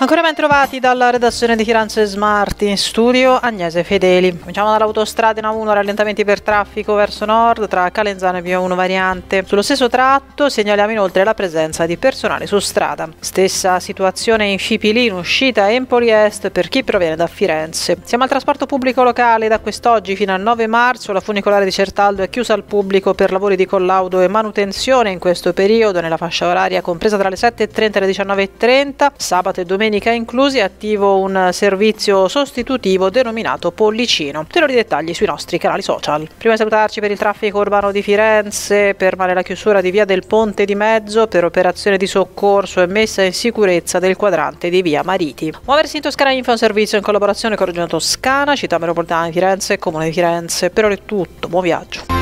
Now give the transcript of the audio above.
Ancora ben trovati dalla redazione di Firenze Smart in studio Agnese Fedeli. Cominciamo dall'autostrada in A1, rallentamenti per traffico verso nord tra Calenzano e Via 1 variante. Sullo stesso tratto segnaliamo inoltre la presenza di personale su strada. Stessa situazione in Fipili in uscita Empoli Est per chi proviene da Firenze. Siamo al trasporto pubblico locale da quest'oggi fino al 9 marzo. La funicolare di Certaldo è chiusa al pubblico per lavori di collaudo e manutenzione in questo periodo nella fascia oraria compresa tra le 7.30 e le 19.30. Sabato e domenica domenica inclusi è attivo un servizio sostitutivo denominato Pollicino. Ulteriori dettagli sui nostri canali social. Prima di salutarci per il traffico urbano di Firenze, permane la chiusura di via del Ponte di Mezzo per operazione di soccorso e messa in sicurezza del quadrante di via Mariti. Muoversi in Toscana Info è un servizio in collaborazione con Regione Toscana, Città Metropolitana di Firenze e Comune di Firenze. Per ora è tutto, buon viaggio.